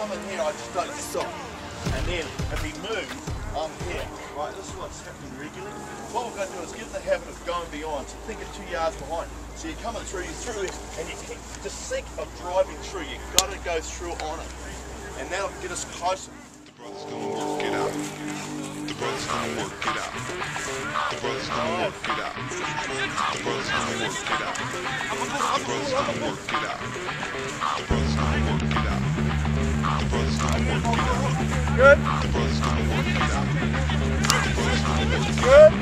come in here, I just don't stop. And then if he moves, I'm here. Right, this is what's happening regularly. What we're going to do is get in the habit of going beyond. So think of two yards behind. So you're coming through, you're through it, and you keep the sink of driving through. You've got to go through on it. And that'll get us closer. The brother's going to work it out. The brother's going to work it out. The brother's going to work it out. The brother's going to work it out. The brother's going to work it out. The brother's going to work it out out. good.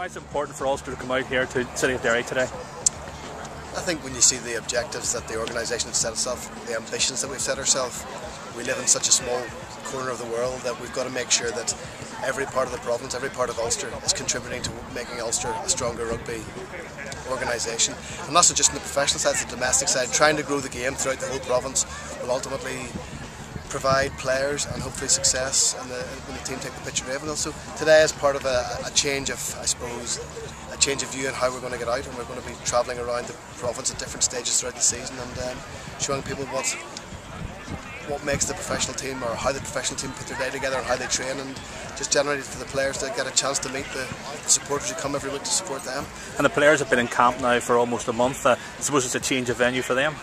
Why is it important for Ulster to come out here to City of Derry today? I think when you see the objectives that the organisation has set itself, the ambitions that we've set ourselves, we live in such a small corner of the world that we've got to make sure that every part of the province, every part of Ulster is contributing to making Ulster a stronger rugby organisation. And not just on the professional side, the domestic side. Trying to grow the game throughout the whole province will ultimately provide players and hopefully success and the, when the team take the pitch of Ravenhill. So today is part of a, a change of, I suppose, a change of view on how we're going to get out and we're going to be travelling around the province at different stages throughout the season and um, showing people what what makes the professional team or how the professional team put their day together and how they train and just generally for the players to get a chance to meet the, the supporters who come every week to support them. And the players have been in camp now for almost a month. Uh, I suppose it's a change of venue for them.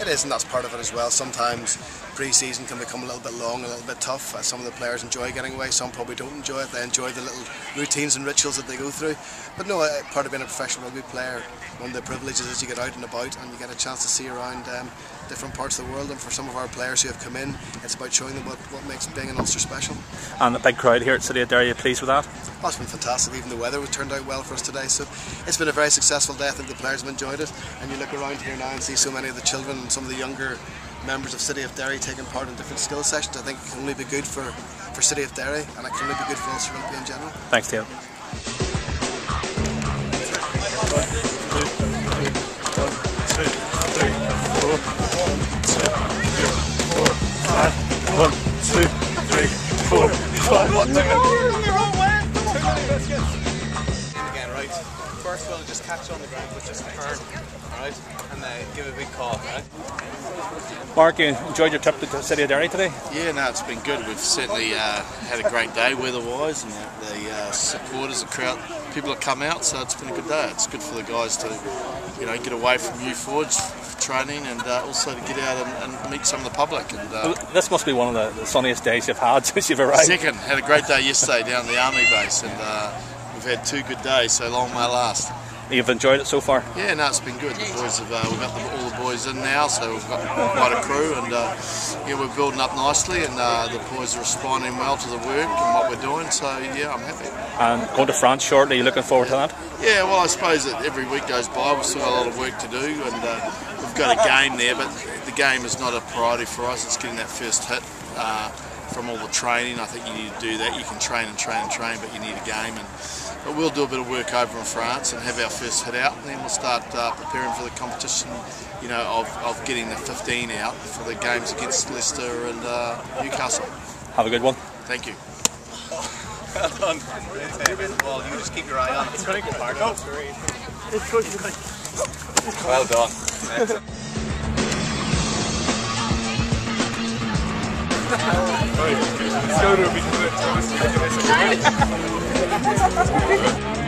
It is, and that's part of it as well. Sometimes pre-season can become a little bit long, a little bit tough. Some of the players enjoy getting away, some probably don't enjoy it. They enjoy the little routines and rituals that they go through. But no, uh, part of being a professional rugby player, one of the privileges is you get out and about and you get a chance to see around um, different parts of the world. And for some of our players who have come in, it's about showing them what, what makes being an Ulster special. And a big crowd here at City of Derry. Are you pleased with that? Oh, it's been fantastic. Even the weather was turned out well for us today. So it's been a very successful day. I think the players have enjoyed it. And you look around here now and see so many of the children and some of the younger members of City of Derry taking part in different skill sessions. I think it can only be good for, for City of Derry and it can only be good for Ulster Rugby in general. Thanks, One, two, three, four, five. again, right? First of just catch on the ground, but just turn, alright? And then give a big call, right? Mark, you enjoyed your trip to the City of Derry today? Yeah, no, it's been good. We've certainly uh, had a great day weather-wise, and the, uh, supporters, the crowd, people have come out, so it's been a good day. It's good for the guys to, you know, get away from Newforge for training, and uh, also to get out and, and meet some of the public. And uh, Well, This must be one of the, the sunniest days you've had since you've arrived. second, had a great day yesterday down at the army base, and uh, we've had two good days. So long may last. You've enjoyed it so far? Yeah, no, it's been good. The boys have, uh, we've got the, all the boys in now, so we've got quite a crew, and uh, yeah, we're building up nicely, and uh, the boys are responding well to the work and what we're doing. So yeah, I'm happy. And going to France shortly, are you looking forward to that? Yeah, well, I suppose that every week goes by, we've still got a lot of work to do, and uh, we've got a game there, but the game is not a priority for us. It's getting that first hit uh, from all the training. I think you need to do that. You can train and train and train, but you need a game. And but we'll do a bit of work over in France and have our first hit out, and then we'll start uh, preparing for the competition. You know, of, of getting the 15 out for the games against Leicester and uh, Newcastle. Have a good one. Thank you. Well done. Well, you just keep your eye on it. It's going to get hard. Well done. は、い。